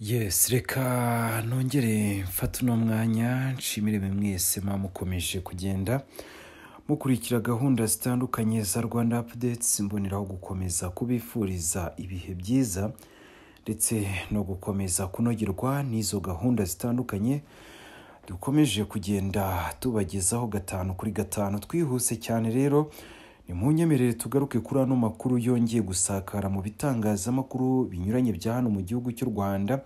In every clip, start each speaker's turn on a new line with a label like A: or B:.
A: yesi reka nongere mfate uno mwanya nshimire mwe mwese muba mukomeje kugenda. Mukurikira gahunda zitandukanye za rwanda apudetsi mboneraho gukomeza kubifuriza ibihe byiza ndetse no gukomeza kunogerwa n'izo gahunda zitandukanye dukomeje kugenda tubagezaho gatanu kuri gatanu. Twihuse cyane rero ni mu nyemerere tugaruke kuri ano makuru yongeye gusakara mu bitangazamakuru binyuranye bya hano mu gihugu cy'u rwanda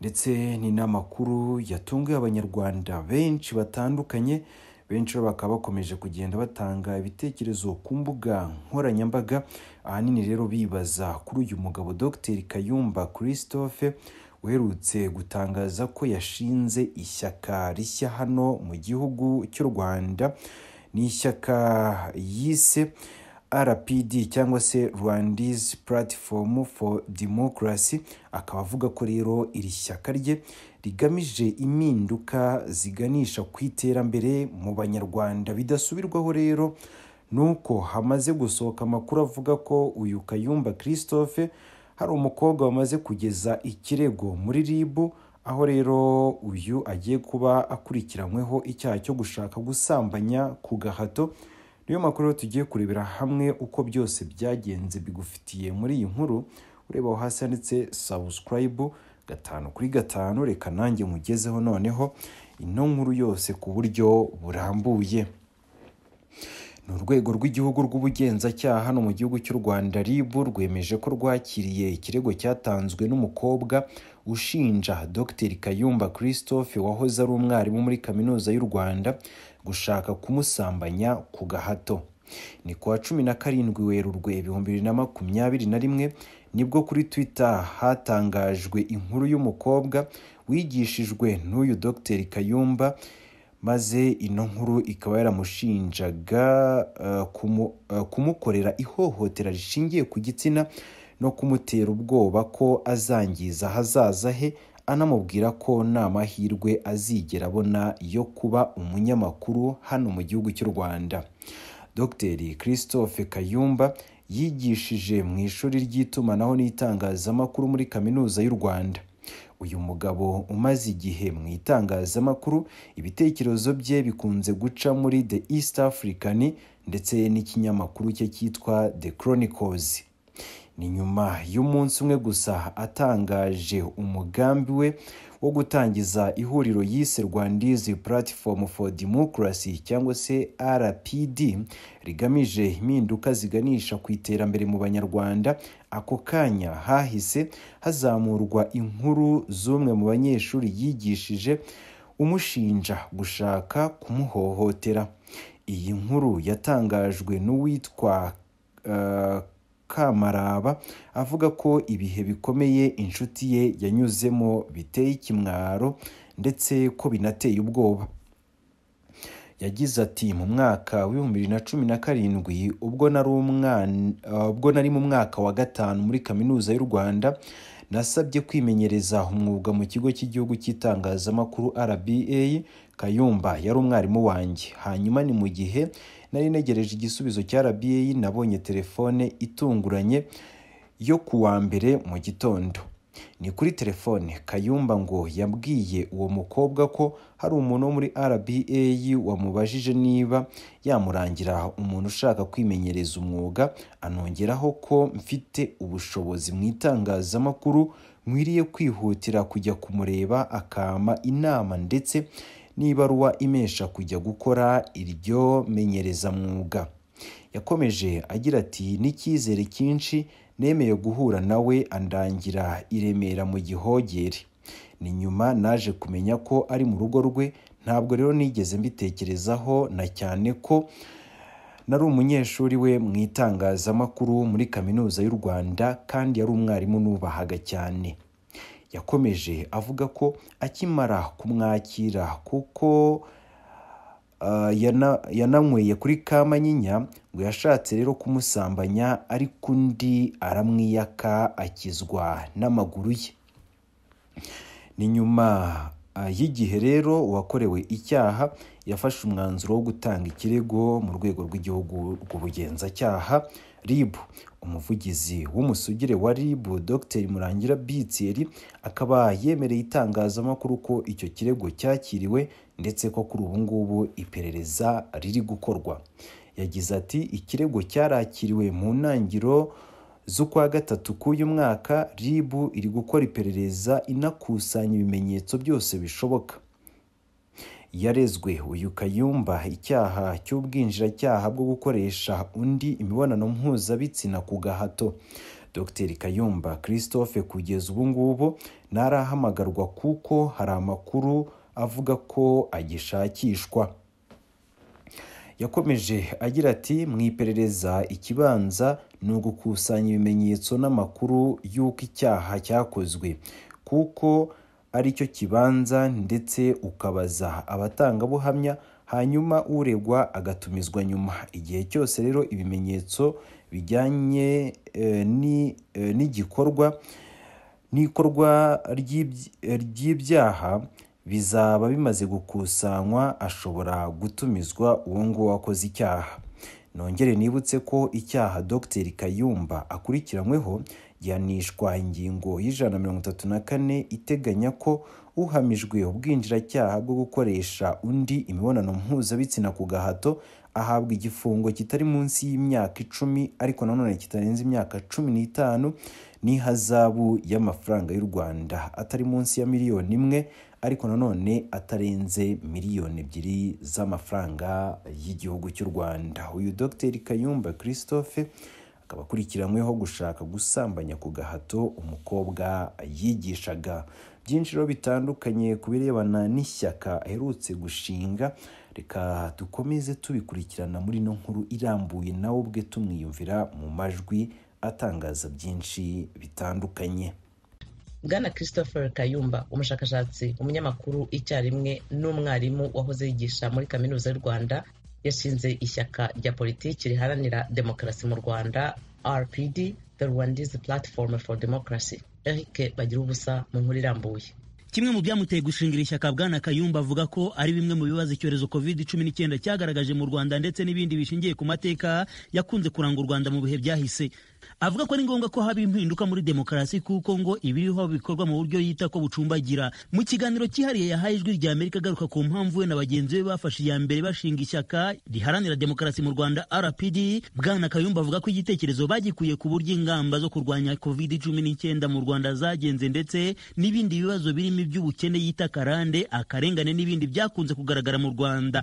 A: ndetse ni n'amakuru yatunguye abanyarwanda benshi batandukanye benshi bo bakaba bakomeje kugenda batanga ibitekerezo ku mbuga nkoranyambaga. Ahanini rero bibaza kuri uyu mugabo dr. Kayumba christophe uherutse gutangaza ko yashinze ishyaka rishya hano mu gihugu cy'u rwanda. Ni ishyaka yise rpd cyangwa se rwandese platform for democracy akaba avuga ko rero iri shyaka rye rigamije impinduka ziganisha ku iterambere mu banyarwanda. Bidasubirwaho rero ni uko hamaze gusohoka amakuru avuga ko uyu kayumba christophe hari umukobwa wamaze kugeza ikirego muri rib aho rero uyu agiye kuba akurikiranyweho icyaha cyo gushaka gusambanya ku gahato niyo makuru tugiye kurebera hamwe uko byose byagenze bigufitiye muri iyi nkuru ureba aho hasi handitse subscribe gatanu kuri gatanu reka nanjye nkugezeho noneho ino nkuru yose ku buryo burambuye. Ni urwego rw'igihugu rw'ubugenzacyaha hano mu gihugu cy'u rwanda rib rwemeje ko rwakiriye ikirego cyatanzwe n'umukobwa ushinja dr. Kayumba christophe wahoze ari umwarimu muri kaminuza y'u rwanda gushaka kumusambanya ku gahato. Ni kuwa cumi na karindwi werurwe ibihumbi bibiri na makumyabiri na rimwe ni bwo kuri twitter hatangajwe inkuru y'umukobwa wigishijwe n'uyu dr. Kayumba maze ino nkuru ikaba yaramushinjaga kumu, uh, kumukorera ihohotera rishingiye ku gitsina no kumutera ubwoba ko azangiza ahazaza he anamubwira ko nta mahirwe azigera abona yo kuba umunyamakuru hano mu gihugu cy'u rwanda. Dr. Christophe kayumba yigishije mu ishuri ry'itumanaho n'itangazamakuru muri kaminuza y'u rwanda. Uyu mugabo umaze igihe mu itangazamakuru ibitekerezo bye bikunze guca muri the east african ndetse n'ikinyamakuru cye cyitwa the chronicles. Ni nyuma y'umunsi umwe gusa atangaje umugambi we wo gutangiza ihuriro yise rwandizi platform for democracy cyangwa se rpd rigamije impinduka ziganisha ku iterambere mu banyarwanda ako kanya hahise hazamurwa inkuru z'umwe mu banyeshuri yigishije umushinja gushaka kumuhohotera. Iyi nkuru yatangajwe n'uwitwa uh, kamaraba avuga ko ibihe bikomeye inshuti ye yanyuzemo biteye ikimwaro ndetse ko binateye ubwoba. Yagize ati mu mwaka w'ibihumbi bibiri na cumi na karindwi ubwo nari umwana ubwo nari mu mwaka wa gatanu muri kaminuza y'u rwanda nasabye kwimenyereza umwuga mu kigo cy'igihugu cy'itangazamakuru rba kayumba yari umwarimu wanjye. Hanyuma ni mu gihe nari negereje igisubizo cya rba nabonye telefone itunguranye yo ku wa mbere mu gitondo. Ni kuri telefone. Kayumba ngo yabwiye uwo mukobwa ko hari umuntu wo muri rba wamubajije niba yamurangira umuntu ushaka kwimenyereza umwuga anongeraho ko mfite ubushobozi mu itangazamakuru nkwiriye kwihutira kujya kumureba akama inama ndetse n'ibaruwa imesha kujya gukora iryo menyerezamwuga. Yakomeje agira ati n'icyizere cyinshi nemeye guhura nawe andangira i Remera mu gihogere. Ni nyuma naje kumenya ko ari mu rugo rwe ntabwo rero nigeze mbitekerezaho na cyane ko nari umunyeshuri we mu itangazamakuru muri kaminuza y'u rwanda kandi yari umwarimu nubahaga cyane. Yakomeje avuga ko akimara kumwakira kuko yananyweye kuri kamanyinya ngo yashatse rero kumusambanya ariko undi aramwiyaka akizwa n'amaguru ye. Ni nyuma y'igihe rero uwakorewe icyaha yafashe umwanzuro wo gutanga ikirego mu rwego rw'igihugu rw'ubugenzacyaha rib. Umuvugizi w'umusugire wa rib dr. Murangira bitieri akaba yemereye itangazamakuru ko icyo kirego cyakiriwe ndetse ko kuri ubu ngubu iperereza riri gukorwa. Yagize ati ikirego cyarakiriwe mu ntangiriro z'ukwa gatatu k'uyu mwaka rib iri gukora iperereza inakusanya ibimenyetso byose bishoboka. Yarezwe. Uyu kayumba icyaha cy'ubwinjiracyaha bwo gukoresha undi imibonano mpuzabitsina ku gahato. Dr. Kayumba christophe kugeza ubu ngubu ntarahamagarwa kuko hari amakuru avuga ko agishakishwa. Yakomeje agira ati mu iperereza ikibanza ni ugukusanya ibimenyetso n'amakuru y'uko icyaha cyakozwe. Kuko ari cyo kibanza ndetse ukabaza abatangabuhamya hanyuma uregwa agatumizwa nyuma. Igihe cyose rero ibimenyetso bijyanye n'igikorwa n'ikorwa ry'ibyaha bizaba bimaze gukusanywa ashobora gutumizwa uwo nguwo wakoze icyaha. Nongere nibutse ko icyaha dr. Kayumba akurikiranyweho gihanishwa ingingo y'ijana na mirongo itatu na kane iteganya ko uhamijwe ubwinjiracyaha bwo gukoresha undi imibonano mpuzabitsina ku gahato ahabwa igifungo kitari munsi y'imyaka icumi ariko nanone kitarenze imyaka cumi n'itanu n'ihazabu y'amafaranga y'u rwanda. Atari munsi ya miliyoni imwe ariko nanone atarenze miliyoni ebyiri z'amafaranga y'igihugu cy'u rwanda. Uyu dr. Kayumba christophe akaba akurikiranyweho gushaka gusambanya ku gahato umukobwa yigishaga. Byinshi rero bitandukanye ku birebana n'ishyaka aherutse gushinga reka dukomeze tubikurikirana muri ino nkuru irambuye nawe ubwe tumwiyumvira mu majwi atangaza byinshi bitandukanye.
B: Bwana christopher kayumba umushakashatsi umunyamakuru icyarimwe n'umwarimu wahoze yigisha muri kaminuza y'u rwanda yashinze ishyaka rya politiki riharanira demokarasi mu rwanda rpd the rwandese platform for democracy. Eric bagira ubusa mu nkuru irambuye.
C: Kimwe mu byamuteye gushingira ishyaka bwana kayumba avuga ko ari bimwe mu bibazo icyorezo covid cumi n'icyenda cyagaragaje mu rwanda ndetse n'ibindi bishingiye ku mateka yakunze kuranga u rwanda mu bihe byahise. Avuga ko ari ngombwa ko haba impinduka muri demokarasi kuko ngo ibiriho bikorwa mu buryo yita ko bucumbagira. Mu kiganiro cyihariye yahaye ijwi rya amerika agaruka ku mpamvu we na bagenzi be bafashe iya mbere bashinga ishyaka riharanira demokarasi mu rwanda rpd bwana kayumba avuga ko igitekerezo bagikuye ku buryo ingamba zo kurwanya covid cumi n'icyenda mu rwanda zagenze ndetse n'ibindi bibazo birimo iby'ubukene yita karande akarengane n'ibindi byakunze kugaragara mu rwanda.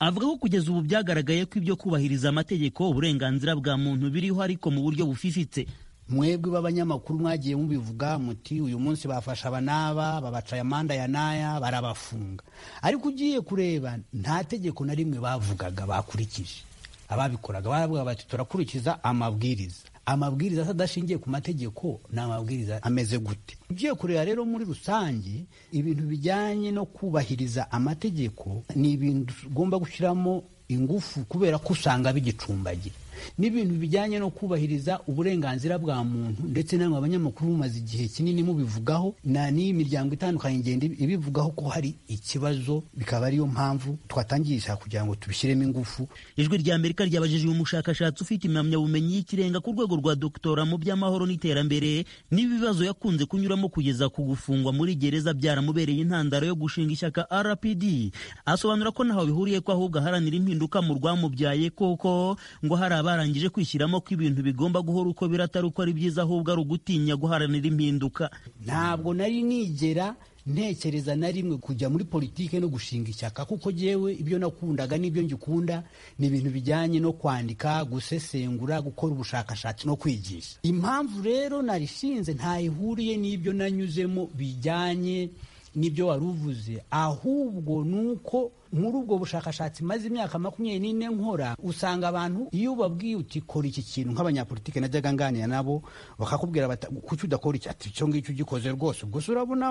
C: Avuga ko kugeza ubu byagaragaye ko ibyo kubahiriza amategeko uburenganzira bwa muntu biriho ariko mu buryo bufifitse.
D: Mwebwe b'abanyamakuru mwagiye mubivuga muti uyu munsi bafashe aba n'aba babacaye amanda ya n'aya barabafunga. Ariko ugiye kureba nta tegeko na rimwe bavugaga bakurikije. Ababikoraga baravuga bati turakurikiza amabwiriza. Amabwiriza adashingiye ku mategeko ni amabwiriza ameze gute? Ugiye kureba rero muri rusange ibintu bijyanye no kubahiriza amategeko ni ibintu tugomba gushyiramo ingufu kubera ko usanga bigicumbagira n'ibintu bijyanye no kubahiriza uburenganzira bwa muntu ndetse namwe abanyamakuru mumaze igihe kinini mubivugaho na n'iyi miryango itandukanye igenda ibivugaho ko hari ikibazo bikaba ariyo mpamvu twatangisha kugira ngo tubishyiremo ingufu.
C: Ijwi rya amerika ryabajije uyu mushakashatsi ufite impamyabumenyi y'ikirenga ku rwego rwa doktora mu by'amahoro n'iterambere n'ibibazo yakunze kunyuramo kugeza ku gufungwa muri gereza byaramubereye intandaro yo gushinga ishyaka rpd asobanura ko ntaho bihuriye ko ahubwo aharanira impinduka mu rwamubyaye koko ngo hari abarangije kwishyiramo ko ibintu bigomba guhora uko biri atari uko ari byiza ahubwo ari ugutinya guharanira impinduka.
D: Ntabwo nari nigera ntekereza na rimwe kujya muri politiki no gushinga ishyaka kuko jyewe ibyo nakundaga n'ibyo ngikunda ni ibintu bijyanye no kwandika gusesengura gukora ubushakashatsi no kwigisha. Impamvu rero narishinze ntayihuriye n'ibyo nanyuzemo bijyanye n'ibyo wari uvuze ahubwo ni uko muri ubwo bushakashatsi maze imyaka makumyabiri n'ine nkora usanga abantu iyo ubabwiye uti kora iki kintu nk'abanyapolitike najyaga nganira nabo bakakubwira bati kuki udakora iki? Ati icyo ngicyo ugikoze rwose. Ubwo se urabona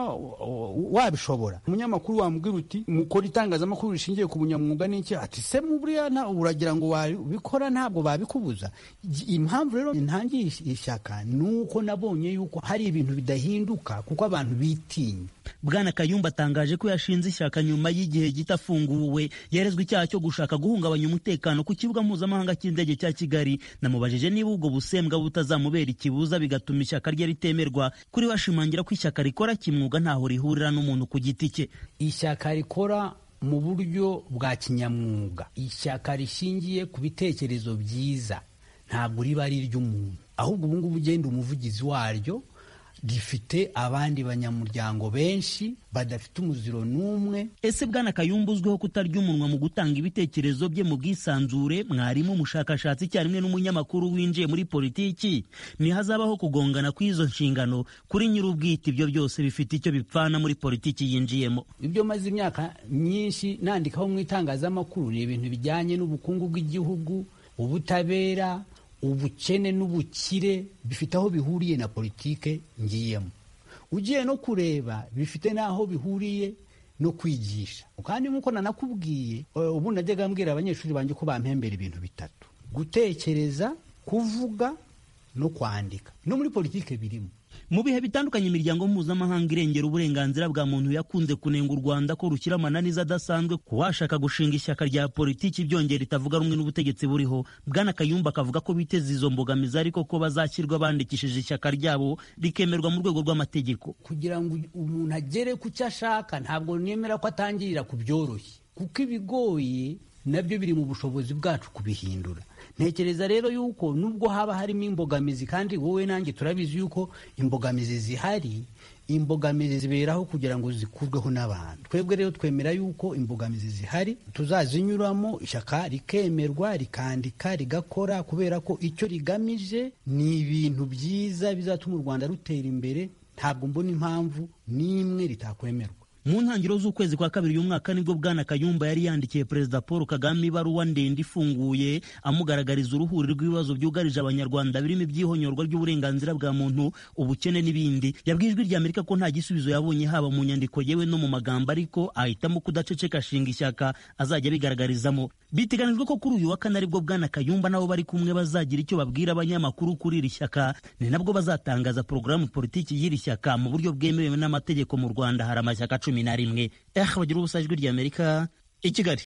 D: wabishobora. Umunyamakuru wambwira uti mukora itangazamakuru rishingiye ku bunyamwuga n'iki ati se buriya uragira ngo wabikora ntabwo babikubuza. Impamvu rero ntangiye ishyaka ni uko nabonye yuko hari ibintu bidahinduka kuko abantu bitinya.
C: Bwana kayumba atangaje ko yashinze ishyaka nyuma y'igihe gito afunguwe. ngubu we yerezwa icyaha cyo gushaka guhungabanya umutekano ku kibuga mpuzamahanga cy'indege cya kigali. Namubajije niba ubwo busembwa butazamubera ikibuza bigatuma ishyaka rye ritemerwa kuri we ashimangira ko ishyaka rikora kimwuga ntaho rihurira n'umuntu ku giti cye.
D: Ishyaka rikora mu buryo bwa kinyamwuga. Ishyaka rishingiye ku bitekerezo byiza. Ntabwo riba ari iry'umuntu. Ahubwo ubu ngubu ugenda umuvugizi waryo rifite abandi banyamuryango benshi badafite umuziro n'umwe.
C: Ese bwana kayumba uzwiho kutarya umunwa mu gutanga ibitekerezo bye mu bwisanzure? Mwarimu umushakashatsi icyarimwe n'umunyamakuru winjiye muri politiki. Ntihazabaho kugongana kw'izo nshingano kuri nyir'ubwite ibyo byose bifite icyo bipfana muri politiki yinjiyemo.
D: Ibyo maze imyaka myinshi nandikaho mu itangazamakuru ni ibintu bijyanye n'ubukungu bw'igihugu ubutabera ubukene n'ubukire bifite aho bihuriye na politike ngiyemo. Ugiye no kureba bifite n'aho bihuriye no kwigisha. Kandi nk'uko nanakubwiye ubu najyaga mbwira abanyeshuri banjye ko bampembera ibintu bitatu. Gutekereza kuvuga no kwandika. No muri politike birimo.
C: Mu bihe bitandukanye imiryango mpuzamahanga irengera uburenganzira bwa muntu yakunze kunenga u rwanda ko rushyira amananiza adasanzwe ku washaka gushinga ishyaka rya politiki byongera ritavuga rumwe n'ubutegetsi buriho. Bwana kayumba akavuga ko biteze izo mbogamizi ariko ko bazashyirwa bandikishije ishyaka ryabo rikemerwa mu rwego rw'amategeko.
D: Kugira ngo umuntu agere ku cyo ashaka ntabwo nemera ko atangirira ku byoroshye. Kuko ibigoye na byo biri mu bushobozi bwacu kubihindura. Ntekereza rero yuko nubwo haba harimo imbogamizi kandi wowe nanjye turabizi yuko imbogamizi zihari imbogamizi ziberaho kugira ngo zikurweho n'abantu. Twebwe rero twemera yuko imbogamizi zihari tuzazinyuramo ishyaka rikemerwa rikandika rigakora kubera ko icyo rigamije ni ibintu byiza bizatuma u rwanda rutera imbere. Ntabwo mbona impamvu n'imwe ritakwemerwa
C: mu ntangiriro z'ukwezi kwa kabiri uyu mwaka ni bwo bwana kayumba yari yandikiye perezida paul kagame ibaruwa ndende ifunguye amugaragariza uruhuri rw'ibibazo byugarije abanyarwanda birimo ibyihonyorwa ry'uburenganzira bwa muntu ubukene n'ibindi. Yabwiye ijwi rya amerika ko nta gisubizo yabonye haba mu nyandiko yewe no mu magambo ariko ahitamo kudaceceka ashinga ishyaka azajya abigaragarizamo. Biteganijwe ko kuri uyu wa kane ari bwo bwana kayumba nabo bari kumwe bazagira icyo babwira abanyamakuru kuri iri shyaka. Ni nabwo bazatangaza porogaramu politiki y'iri shyaka mu buryo bwemewe n'amategeko mu rwanda. Hari amashyaka cumi na rimwe. Eh bagira ubusa ijwi ry'amerika i kigali